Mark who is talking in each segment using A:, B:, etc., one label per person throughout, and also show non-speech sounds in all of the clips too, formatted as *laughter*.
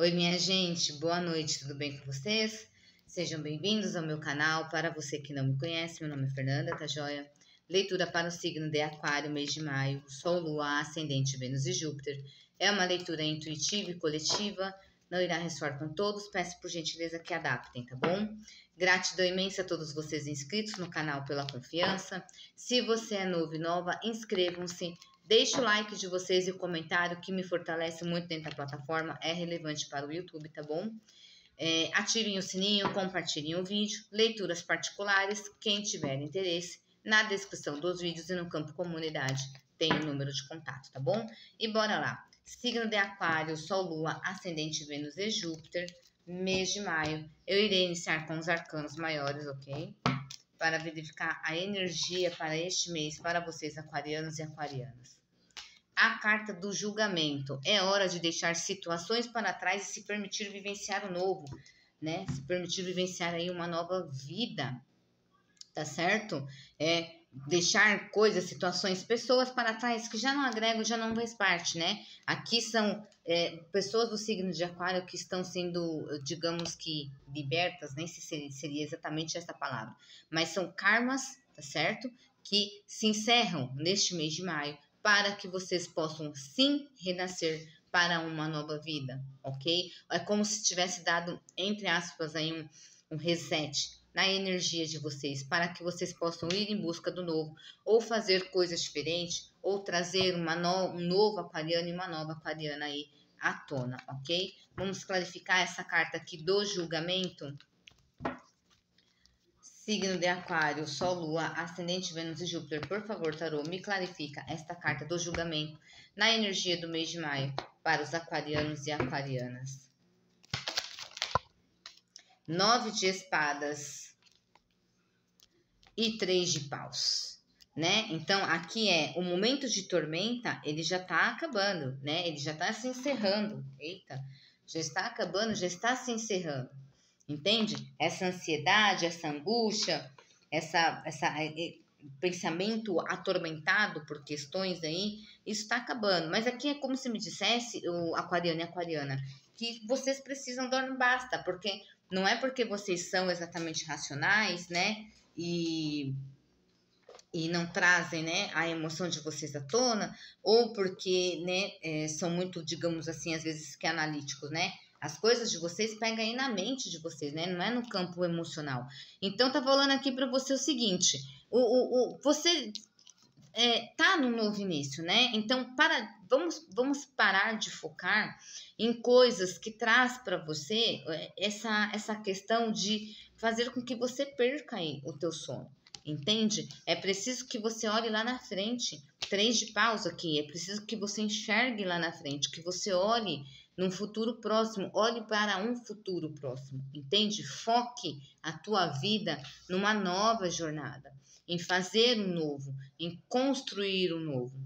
A: Oi, minha gente, boa noite, tudo bem com vocês? Sejam bem-vindos ao meu canal. Para você que não me conhece, meu nome é Fernanda, tá joia? Leitura para o signo de Aquário, mês de maio, Sol, Lua, Ascendente, Vênus e Júpiter. É uma leitura intuitiva e coletiva, não irá ressoar com todos, peço por gentileza que adaptem, tá bom? Gratidão imensa a todos vocês inscritos no canal pela confiança. Se você é novo e nova, inscrevam-se, Deixe o like de vocês e o comentário que me fortalece muito dentro da plataforma, é relevante para o YouTube, tá bom? É, ativem o sininho, compartilhem o vídeo, leituras particulares, quem tiver interesse, na descrição dos vídeos e no campo comunidade tem o número de contato, tá bom? E bora lá. Signo de Aquário, Sol, Lua, Ascendente, Vênus e Júpiter, mês de maio. Eu irei iniciar com os arcanos maiores, ok? Para verificar a energia para este mês para vocês, aquarianos e aquarianas a carta do julgamento. É hora de deixar situações para trás e se permitir vivenciar o novo, né? Se permitir vivenciar aí uma nova vida, tá certo? É deixar coisas, situações, pessoas para trás que já não agregam, já não faz parte, né? Aqui são é, pessoas do signo de Aquário que estão sendo, digamos que, libertas, nem se seria, exatamente essa palavra, mas são karmas, tá certo? Que se encerram neste mês de maio para que vocês possam sim renascer para uma nova vida, ok? É como se tivesse dado, entre aspas, aí um, um reset na energia de vocês, para que vocês possam ir em busca do novo, ou fazer coisas diferentes, ou trazer uma no, um novo aquariano e uma nova aquariana aí à tona, ok? Vamos clarificar essa carta aqui do julgamento Signo de Aquário, Sol, Lua, Ascendente, Vênus e Júpiter. Por favor, Tarô, me clarifica esta carta do julgamento na energia do mês de maio para os aquarianos e aquarianas. Nove de espadas e três de paus, né? Então, aqui é o momento de tormenta, ele já tá acabando, né? Ele já tá se encerrando. Eita, já está acabando, já está se encerrando. Entende? Essa ansiedade, essa angústia, essa, essa é, é, pensamento atormentado por questões aí, isso está acabando. Mas aqui é como se me dissesse, o aquariano e aquariana, que vocês precisam dar um basta, porque não é porque vocês são exatamente racionais, né? E e não trazem né, a emoção de vocês à tona, ou porque né, é, são muito, digamos assim, às vezes que analíticos, né? As coisas de vocês pegam aí na mente de vocês, né? Não é no campo emocional. Então, tá falando aqui para você o seguinte: o, o, o, você é, tá no novo início, né? Então, para, vamos, vamos parar de focar em coisas que traz para você é, essa, essa questão de fazer com que você perca aí o teu sono. Entende? É preciso que você olhe lá na frente. Três de pausa aqui. É preciso que você enxergue lá na frente, que você olhe num futuro próximo, olhe para um futuro próximo, entende? Foque a tua vida numa nova jornada, em fazer um novo, em construir um novo.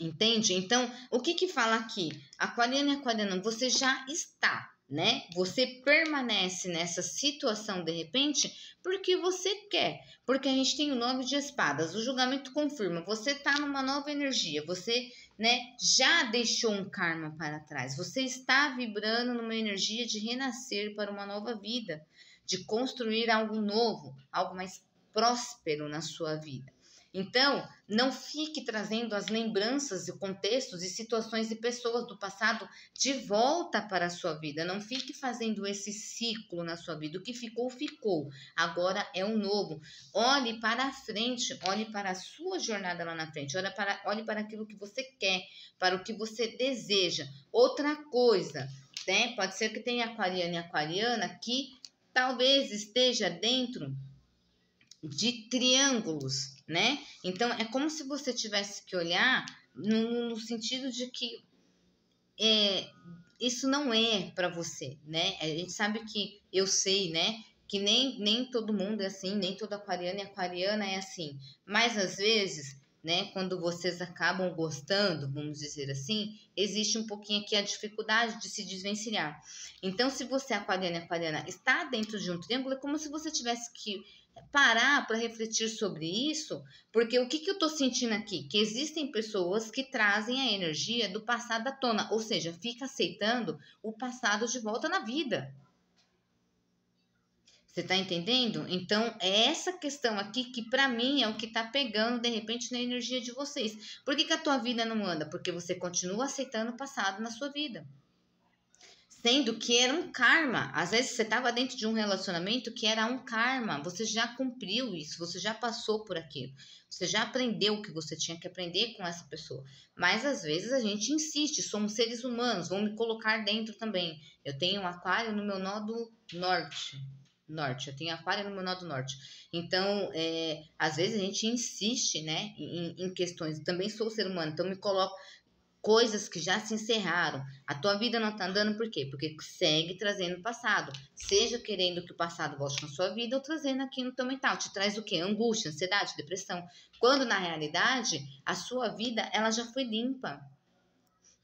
A: Entende? Então, o que que fala aqui? Aquariano e aquariano, você já está, né? Você permanece nessa situação de repente porque você quer. Porque a gente tem o nove de espadas. O julgamento confirma, você está numa nova energia, você né, já deixou um karma para trás. Você está vibrando numa energia de renascer para uma nova vida, de construir algo novo, algo mais próspero na sua vida. Então, não fique trazendo as lembranças e contextos e situações e pessoas do passado de volta para a sua vida. Não fique fazendo esse ciclo na sua vida. O que ficou, ficou. Agora é o novo. Olhe para a frente, olhe para a sua jornada lá na frente. Olhe para, olhe para aquilo que você quer, para o que você deseja. Outra coisa, né? Pode ser que tenha aquariana e aquariana que talvez esteja dentro de triângulos, né? Então é como se você tivesse que olhar no, no sentido de que é, isso não é para você, né? A gente sabe que eu sei, né? Que nem, nem todo mundo é assim, nem todo aquariano e aquariana é assim. Mas às vezes, né, quando vocês acabam gostando, vamos dizer assim, existe um pouquinho aqui a dificuldade de se desvencilhar. Então, se você, aquariano e aquariana, está dentro de um triângulo, é como se você tivesse que parar para refletir sobre isso, porque o que, que eu estou sentindo aqui? Que existem pessoas que trazem a energia do passado à tona, ou seja, fica aceitando o passado de volta na vida. Você está entendendo? Então, é essa questão aqui que para mim é o que está pegando de repente na energia de vocês. Por que, que a tua vida não anda? Porque você continua aceitando o passado na sua vida sendo que era um karma. Às vezes você estava dentro de um relacionamento que era um karma, você já cumpriu isso, você já passou por aquilo, você já aprendeu o que você tinha que aprender com essa pessoa. Mas às vezes a gente insiste, somos seres humanos, vão me colocar dentro também. Eu tenho um aquário no meu nodo norte. Norte, eu tenho aquário no meu nodo norte. Então, é, às vezes a gente insiste, né, em, em questões. Também sou ser humano, então me coloco coisas que já se encerraram. A tua vida não tá andando por quê? Porque segue trazendo o passado. Seja querendo que o passado volte na sua vida ou trazendo aqui no teu mental. Te traz o quê? Angústia, ansiedade, depressão. Quando na realidade a sua vida ela já foi limpa.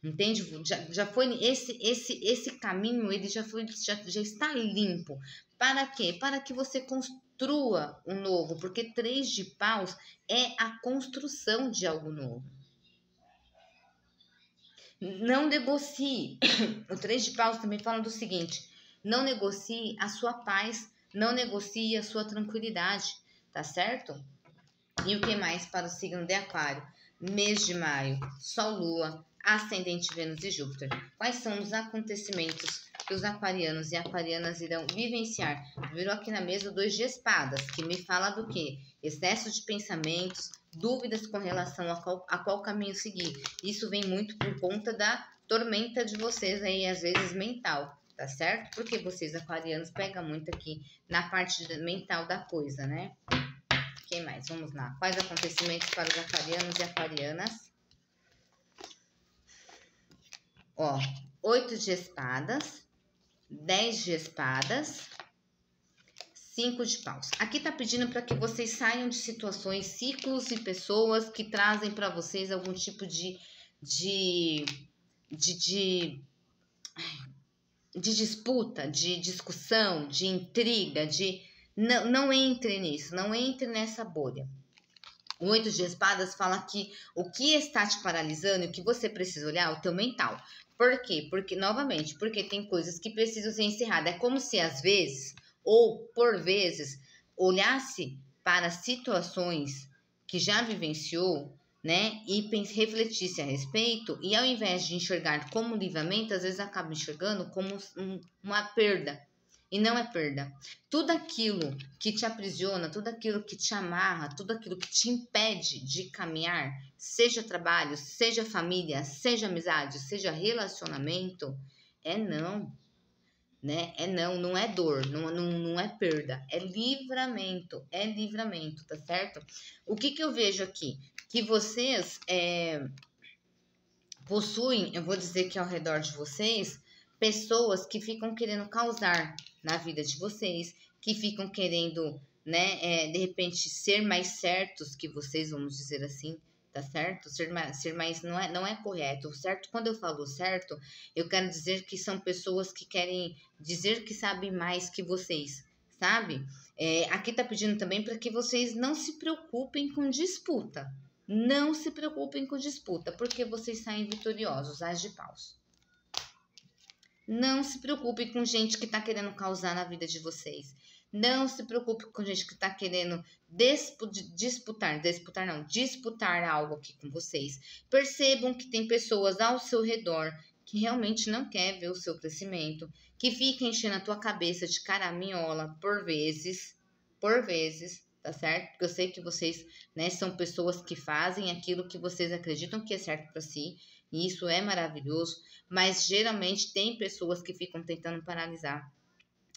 A: Entende? Já, já foi esse esse esse caminho, ele já foi já, já está limpo. Para quê? Para que você construa um novo, porque três de paus é a construção de algo novo. Não negocie. *coughs* O três de paus também fala do seguinte: não negocie a sua paz, não negocie a sua tranquilidade, tá certo? E o que mais para o signo de Aquário? Mês de maio, Sol, Lua, Ascendente Vênus e Júpiter. Quais são os acontecimentos que os aquarianos e aquarianas irão vivenciar? Virou aqui na mesa dois de espadas, que me fala do que? Excesso de pensamentos, dúvidas com relação a qual, a qual caminho seguir. Isso vem muito por conta da tormenta de vocês aí, às vezes mental, tá certo? Porque vocês aquarianos pegam muito aqui na parte mental da coisa, né? Quem mais? Vamos lá. Quais acontecimentos para os aquarianos e aquarianas? Ó, oito de espadas, dez de espadas, Cinco de paus. Aqui tá pedindo para que vocês saiam de situações, ciclos e pessoas que trazem para vocês algum tipo de, de, de, de, de disputa, de discussão, de intriga, de. Não, não entre nisso, não entre nessa bolha. O oito de espadas fala que o que está te paralisando o que você precisa olhar é o teu mental. Por quê? Porque, novamente, porque tem coisas que precisam ser encerradas. É como se, às vezes, ou, por vezes, olhasse para situações que já vivenciou, né, e refletisse a respeito, e ao invés de enxergar como livramento, às vezes acaba enxergando como um, uma perda. E não é perda. Tudo aquilo que te aprisiona, tudo aquilo que te amarra, tudo aquilo que te impede de caminhar, seja trabalho, seja família, seja amizade, seja relacionamento, é não né? É não, não é dor, não, não, não é perda, é livramento, é livramento, tá certo? O que que eu vejo aqui? Que vocês é, possuem, eu vou dizer que ao redor de vocês, pessoas que ficam querendo causar na vida de vocês, que ficam querendo, né, é, de repente ser mais certos que vocês, vamos dizer assim, tá certo? Ser mais, ser mais não, é, não é correto. Certo, quando eu falo certo, eu quero dizer que são pessoas que querem dizer que sabem mais que vocês, sabe? É, aqui tá pedindo também para que vocês não se preocupem com disputa. Não se preocupem com disputa, porque vocês saem vitoriosos, as de paus. Não se preocupem com gente que tá querendo causar na vida de vocês. Não se preocupe com gente que está querendo disputar, disputar não, disputar algo aqui com vocês. Percebam que tem pessoas ao seu redor que realmente não quer ver o seu crescimento, que fica enchendo a tua cabeça de caraminhola por vezes, por vezes, tá certo? Porque eu sei que vocês, né, são pessoas que fazem aquilo que vocês acreditam que é certo para si, e isso é maravilhoso, mas geralmente tem pessoas que ficam tentando paralisar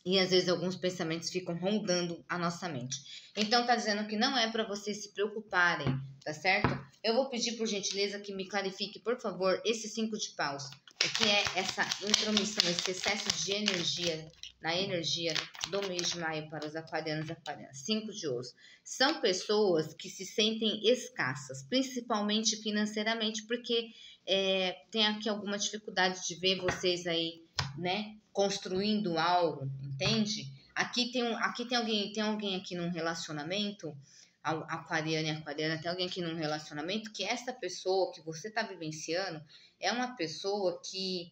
A: e às vezes alguns pensamentos ficam rondando a nossa mente. Então tá dizendo que não é para vocês se preocuparem, tá certo? Eu vou pedir por gentileza que me clarifique, por favor, esse cinco de paus. O que é essa intromissão, esse excesso de energia na energia do mês de maio para os aquarianos e aquarianas. Cinco de ouros. São pessoas que se sentem escassas, principalmente financeiramente, porque é, tem aqui alguma dificuldade de ver vocês aí, né, construindo algo, entende? Aqui tem, um, aqui tem alguém, tem alguém aqui num relacionamento, aquariana e aquariana, tem alguém aqui num relacionamento que essa pessoa que você está vivenciando é uma pessoa que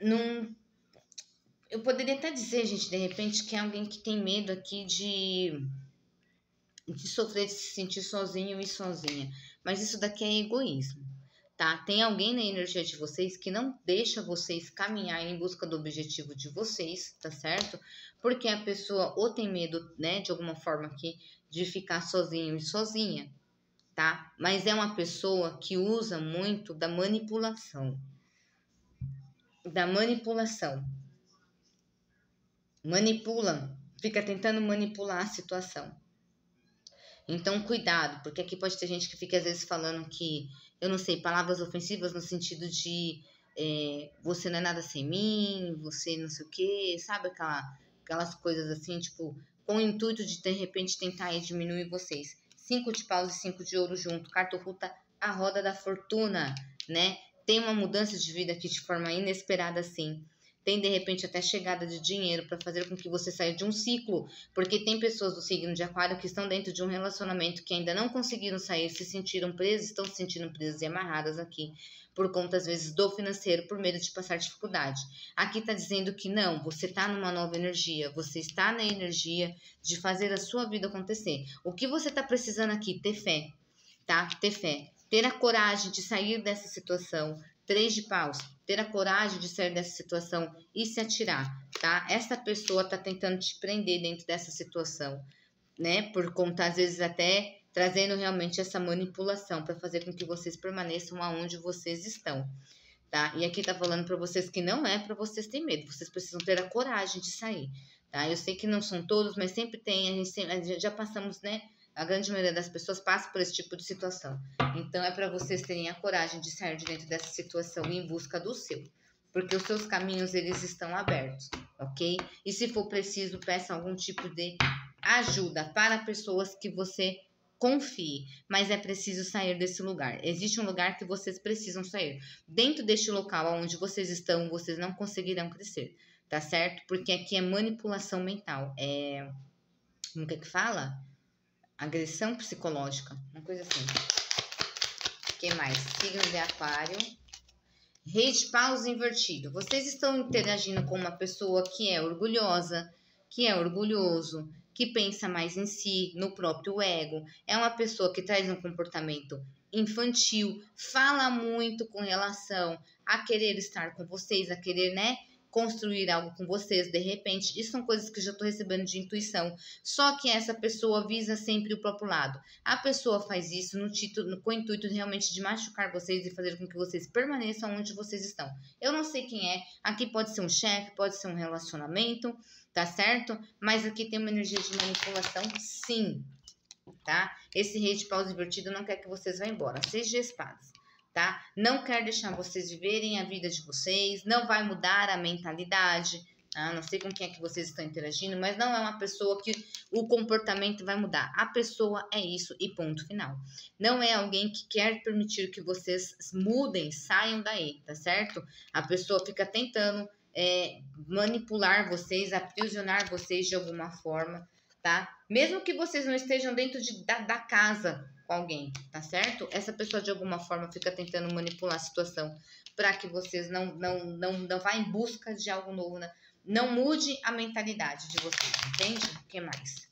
A: não. Eu poderia até dizer, gente, de repente, que é alguém que tem medo aqui de, de sofrer, de se sentir sozinho e sozinha. Mas isso daqui é egoísmo tá? Tem alguém na energia de vocês que não deixa vocês caminhar em busca do objetivo de vocês, tá certo? Porque a pessoa ou tem medo, né, de alguma forma aqui, de ficar sozinho e sozinha, tá? Mas é uma pessoa que usa muito da manipulação. Da manipulação. Manipula, fica tentando manipular a situação. Então, cuidado, porque aqui pode ter gente que fica às vezes falando que eu não sei, palavras ofensivas no sentido de é, você não é nada sem mim, você não sei o quê, sabe aquela, aquelas coisas assim, tipo, com o intuito de de repente tentar diminuir vocês. Cinco de paus e cinco de ouro junto, carta oculta, a roda da fortuna, né? Tem uma mudança de vida aqui de forma inesperada, assim tem de repente até chegada de dinheiro para fazer com que você saia de um ciclo, porque tem pessoas do signo de Aquário que estão dentro de um relacionamento que ainda não conseguiram sair, se sentiram presas, estão se sentindo presas e amarradas aqui, por conta às vezes do financeiro, por medo de passar dificuldade. Aqui está dizendo que não, você está numa nova energia, você está na energia de fazer a sua vida acontecer. O que você está precisando aqui? Ter fé, tá? Ter fé. Ter a coragem de sair dessa situação, Três de paus, ter a coragem de sair dessa situação e se atirar, tá? Essa pessoa tá tentando te prender dentro dessa situação, né? Por conta, às vezes, até trazendo realmente essa manipulação para fazer com que vocês permaneçam aonde vocês estão, tá? E aqui tá falando para vocês que não é para vocês ter medo, vocês precisam ter a coragem de sair, tá? Eu sei que não são todos, mas sempre tem, a gente, sempre, a gente já passamos, né? A grande maioria das pessoas passa por esse tipo de situação. Então é para vocês terem a coragem de sair de dentro dessa situação em busca do seu, porque os seus caminhos eles estão abertos, ok? E se for preciso, peça algum tipo de ajuda para pessoas que você confie, mas é preciso sair desse lugar. Existe um lugar que vocês precisam sair. Dentro deste local onde vocês estão, vocês não conseguirão crescer, tá certo? Porque aqui é manipulação mental. É. Como que é que fala? agressão psicológica, uma coisa assim. O que mais? Signo de aquário. Rei de paus invertido. Vocês estão interagindo com uma pessoa que é orgulhosa, que é orgulhoso, que pensa mais em si, no próprio ego. É uma pessoa que traz um comportamento infantil, fala muito com relação a querer estar com vocês, a querer, né, construir algo com vocês de repente. Isso são coisas que eu já estou recebendo de intuição. Só que essa pessoa visa sempre o próprio lado. A pessoa faz isso no título, com o intuito realmente de machucar vocês e fazer com que vocês permaneçam onde vocês estão. Eu não sei quem é. Aqui pode ser um chefe, pode ser um relacionamento, tá certo? Mas aqui tem uma energia de manipulação, sim. Tá? Esse rei de paus invertido não quer que vocês vá embora. Seis de espadas tá? Não quer deixar vocês viverem a vida de vocês, não vai mudar a mentalidade, tá? Não sei com quem é que vocês estão interagindo, mas não é uma pessoa que o comportamento vai mudar. A pessoa é isso e ponto final. Não é alguém que quer permitir que vocês mudem, saiam daí, tá certo? A pessoa fica tentando é, manipular vocês, aprisionar vocês de alguma forma, tá? Mesmo que vocês não estejam dentro de, da, da casa, com alguém, tá certo? Essa pessoa de alguma forma fica tentando manipular a situação para que vocês não não não não vá em busca de algo novo, né? não mude a mentalidade de vocês, entende? O que mais?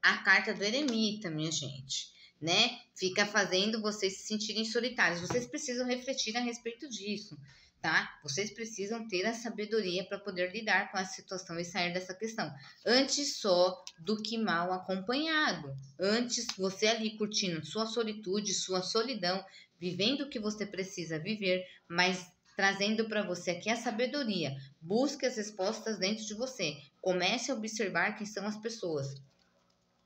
A: A carta do eremita, minha gente, né? Fica fazendo vocês se sentirem solitários. Vocês precisam refletir a respeito disso tá? Vocês precisam ter a sabedoria para poder lidar com a situação e sair dessa questão. Antes só do que mal acompanhado. Antes você ali curtindo sua solitude, sua solidão, vivendo o que você precisa viver, mas trazendo para você aqui a sabedoria. Busque as respostas dentro de você. Comece a observar quem são as pessoas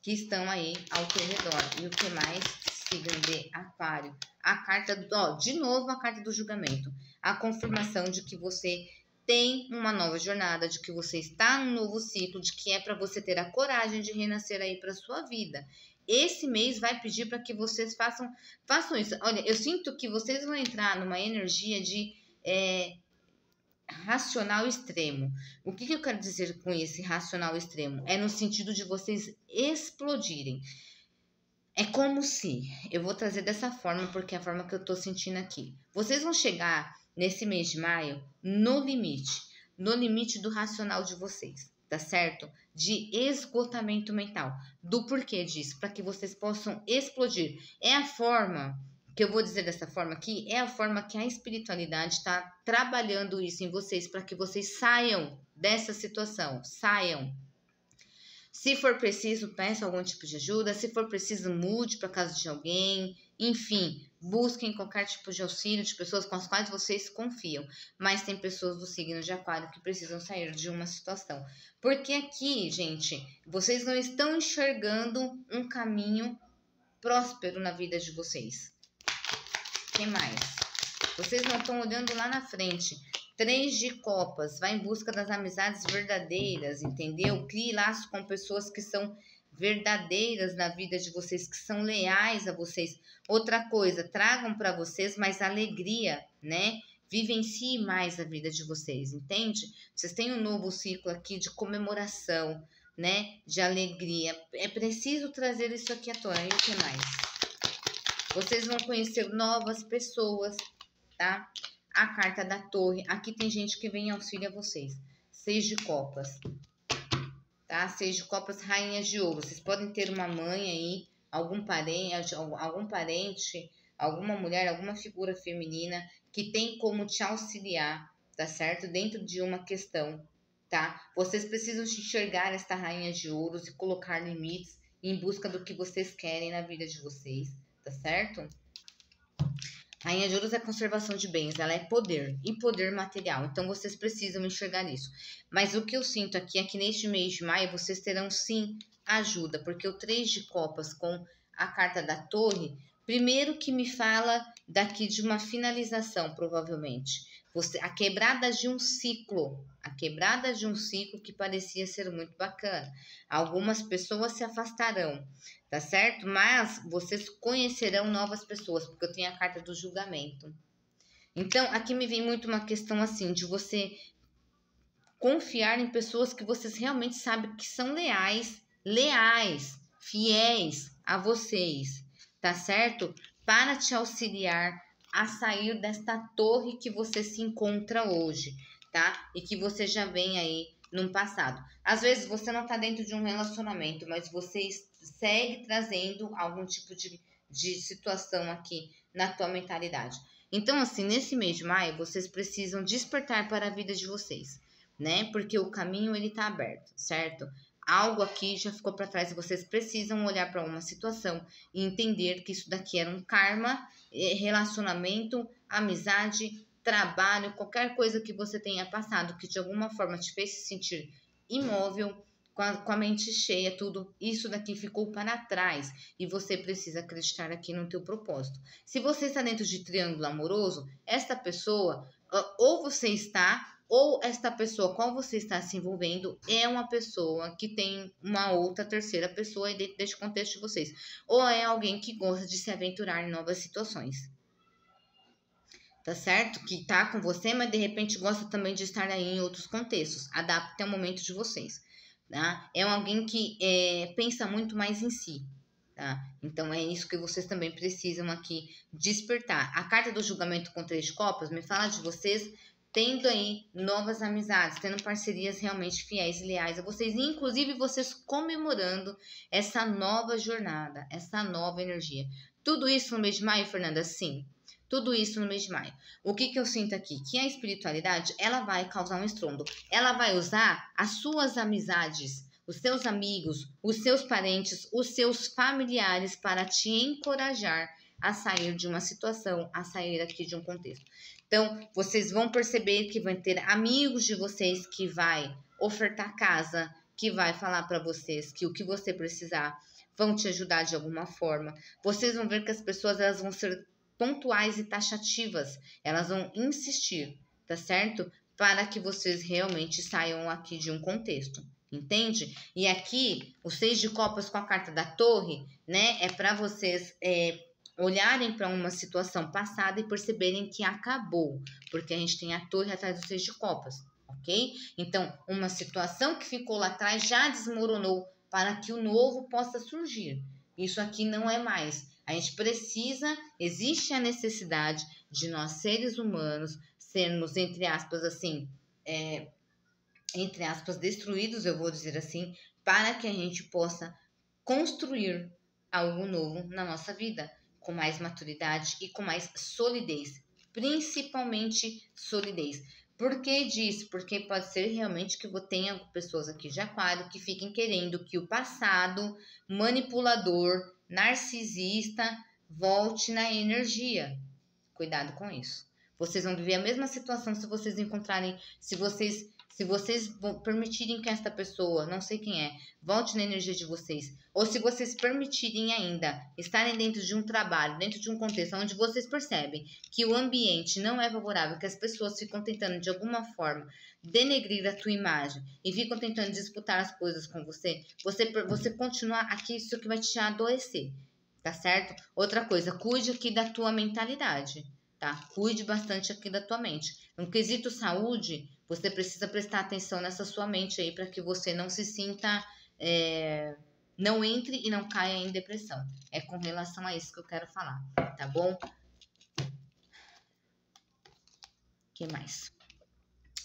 A: que estão aí ao teu redor. E o que mais? Signo de Aquário. A carta, ó, de novo a carta do julgamento a confirmação de que você tem uma nova jornada, de que você está num novo ciclo, de que é para você ter a coragem de renascer aí para sua vida. Esse mês vai pedir para que vocês façam, façam isso. Olha, eu sinto que vocês vão entrar numa energia de é, racional extremo. O que, que eu quero dizer com esse racional extremo? É no sentido de vocês explodirem. É como se, eu vou trazer dessa forma porque é a forma que eu tô sentindo aqui. Vocês vão chegar nesse mês de maio no limite, no limite do racional de vocês, tá certo? De esgotamento mental. Do porquê disso, para que vocês possam explodir. É a forma que eu vou dizer dessa forma aqui, é a forma que a espiritualidade está trabalhando isso em vocês para que vocês saiam dessa situação, saiam se for preciso, peça algum tipo de ajuda. Se for preciso, mude para casa de alguém. Enfim, busquem qualquer tipo de auxílio de pessoas com as quais vocês confiam. Mas tem pessoas do signo de Aquário que precisam sair de uma situação. Porque aqui, gente, vocês não estão enxergando um caminho próspero na vida de vocês. Quem mais? Vocês não estão olhando lá na frente. Três de copas, vai em busca das amizades verdadeiras, entendeu? Crie laço com pessoas que são verdadeiras na vida de vocês, que são leais a vocês. Outra coisa, tragam para vocês mais alegria, né? Vivencie mais a vida de vocês, entende? Vocês têm um novo ciclo aqui de comemoração, né? De alegria. É preciso trazer isso aqui à tona. E o que mais? Vocês vão conhecer novas pessoas, tá? a carta da torre. Aqui tem gente que vem em auxílio a vocês. Seis de copas. Tá? Seis copas, rainhas de ouro. Vocês podem ter uma mãe aí, algum parente, algum parente, alguma mulher, alguma figura feminina que tem como te auxiliar, tá certo? Dentro de uma questão, tá? Vocês precisam enxergar esta rainha de ouros e colocar limites em busca do que vocês querem na vida de vocês, tá certo? Rainha de Ouros é conservação de bens, ela é poder e poder material. Então vocês precisam enxergar isso. Mas o que eu sinto aqui é que neste mês de maio vocês terão sim ajuda, porque o três de copas com a carta da torre, primeiro que me fala daqui de uma finalização, provavelmente. Você, a quebrada de um ciclo, a quebrada de um ciclo que parecia ser muito bacana. Algumas pessoas se afastarão, tá certo? Mas vocês conhecerão novas pessoas, porque eu tenho a carta do julgamento. Então, aqui me vem muito uma questão assim de você confiar em pessoas que vocês realmente sabem que são leais, leais, fiéis a vocês, tá certo? Para te auxiliar a sair desta torre que você se encontra hoje, tá? E que você já vem aí no passado. Às vezes você não tá dentro de um relacionamento, mas você segue trazendo algum tipo de, de situação aqui na tua mentalidade. Então, assim, nesse mês de maio, vocês precisam despertar para a vida de vocês, né? Porque o caminho ele tá aberto, certo? Algo aqui já ficou para trás e vocês precisam olhar para uma situação e entender que isso daqui era um karma, relacionamento, amizade, trabalho, qualquer coisa que você tenha passado que de alguma forma te fez se sentir imóvel, com a, com a mente cheia, tudo isso daqui ficou para trás e você precisa acreditar aqui no teu propósito. Se você está dentro de triângulo amoroso, esta pessoa ou você está ou esta pessoa com você está se envolvendo é uma pessoa que tem uma outra terceira pessoa dentro deste contexto de vocês, ou é alguém que gosta de se aventurar em novas situações. Tá certo? Que tá com você, mas de repente gosta também de estar aí em outros contextos. Adapte ao momento de vocês. Tá? É alguém que é, pensa muito mais em si. Tá? Então é isso que vocês também precisam aqui despertar. A carta do julgamento com três copas me fala de vocês tendo aí novas amizades, tendo parcerias realmente fiéis e leais a vocês, inclusive vocês comemorando essa nova jornada, essa nova energia. Tudo isso no mês de maio, Fernanda? Sim. Tudo isso no mês de maio. O que, que eu sinto aqui? Que a espiritualidade, ela vai causar um estrondo. Ela vai usar as suas amizades, os seus amigos, os seus parentes, os seus familiares para te encorajar a sair de uma situação, a sair aqui de um contexto. Então, vocês vão perceber que vão ter amigos de vocês que vai ofertar casa, que vai falar para vocês que o que você precisar vão te ajudar de alguma forma. Vocês vão ver que as pessoas elas vão ser pontuais e taxativas. Elas vão insistir, tá certo? Para que vocês realmente saiam aqui de um contexto. Entende? E aqui, o seis de copas com a carta da torre, né? É para vocês é, olharem para uma situação passada e perceberem que acabou, porque a gente tem a torre atrás dos seis de copas, ok? Então, uma situação que ficou lá atrás já desmoronou para que o novo possa surgir. Isso aqui não é mais. A gente precisa, existe a necessidade de nós seres humanos sermos, entre aspas, assim, é, entre aspas, destruídos, eu vou dizer assim, para que a gente possa construir algo novo na nossa vida, com mais maturidade e com mais solidez, principalmente solidez. Por que disso? Porque pode ser realmente que tenha pessoas aqui de aquário que fiquem querendo que o passado manipulador, narcisista, volte na energia. Cuidado com isso. Vocês vão viver a mesma situação se vocês encontrarem, se vocês se vocês permitirem que esta pessoa, não sei quem é, volte na energia de vocês, ou se vocês permitirem ainda estarem dentro de um trabalho, dentro de um contexto onde vocês percebem que o ambiente não é favorável, que as pessoas ficam tentando de alguma forma denegrir a tua imagem e ficam tentando disputar as coisas com você, você, você continuar aqui, isso que vai te adoecer, tá certo? Outra coisa, cuide aqui da tua mentalidade, tá? Cuide bastante aqui da tua mente. No quesito saúde, você precisa prestar atenção nessa sua mente aí para que você não se sinta. É, não entre e não caia em depressão. É com relação a isso que eu quero falar, tá bom? que mais?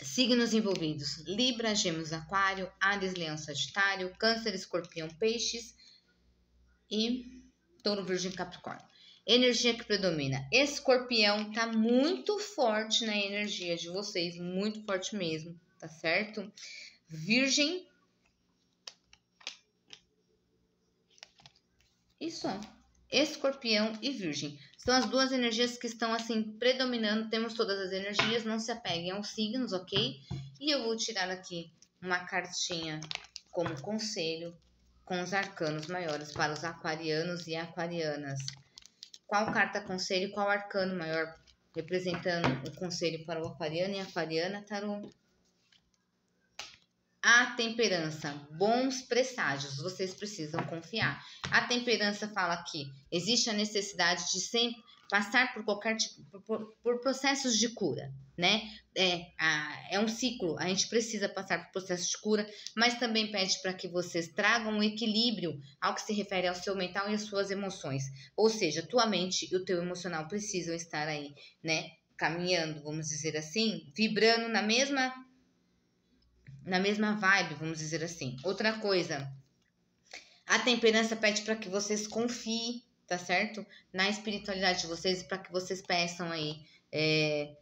A: Signos envolvidos: Libra, Gêmeos, Aquário, Ares, Leão, Sagitário, Câncer, Escorpião, Peixes e Touro, Virgem, Capricórnio. Energia que predomina. Escorpião tá muito forte na energia de vocês, muito forte mesmo, tá certo? Virgem. Isso, Escorpião e Virgem. São as duas energias que estão assim predominando. Temos todas as energias, não se apeguem aos signos, ok? E eu vou tirar aqui uma cartinha como conselho com os arcanos maiores para os aquarianos e aquarianas qual carta conselho, qual arcano maior representando o conselho para o aquariano e aquariana, tarô. A temperança, bons presságios, vocês precisam confiar. A temperança fala que existe a necessidade de sempre passar por qualquer tipo, por, por processos de cura, né? É, a, é um ciclo, a gente precisa passar por processos de cura, mas também pede para que vocês tragam um equilíbrio ao que se refere ao seu mental e às suas emoções. Ou seja, tua mente e o teu emocional precisam estar aí, né? Caminhando, vamos dizer assim, vibrando na mesma na mesma vibe, vamos dizer assim. Outra coisa, a temperança pede para que vocês confiem tá certo? Na espiritualidade de vocês, para que vocês peçam aí é,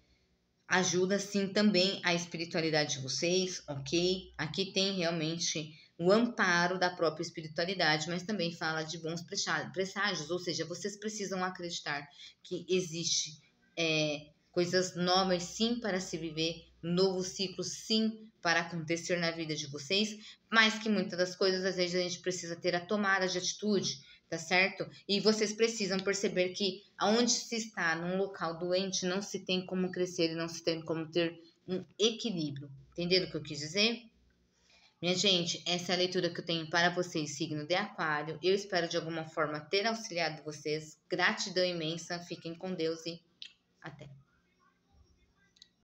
A: ajuda sim também a espiritualidade de vocês, ok? Aqui tem realmente o amparo da própria espiritualidade, mas também fala de bons presságios, ou seja, vocês precisam acreditar que existe é, coisas novas sim para se viver, novos ciclos sim para acontecer na vida de vocês, mas que muitas das coisas às vezes a gente precisa ter a tomada de atitude, tá certo? E vocês precisam perceber que aonde se está num local doente não se tem como crescer e não se tem como ter um equilíbrio. Entenderam o que eu quis dizer? Minha gente, essa é a leitura que eu tenho para vocês, signo de Aquário. Eu espero de alguma forma ter auxiliado vocês. Gratidão imensa. Fiquem com Deus e até.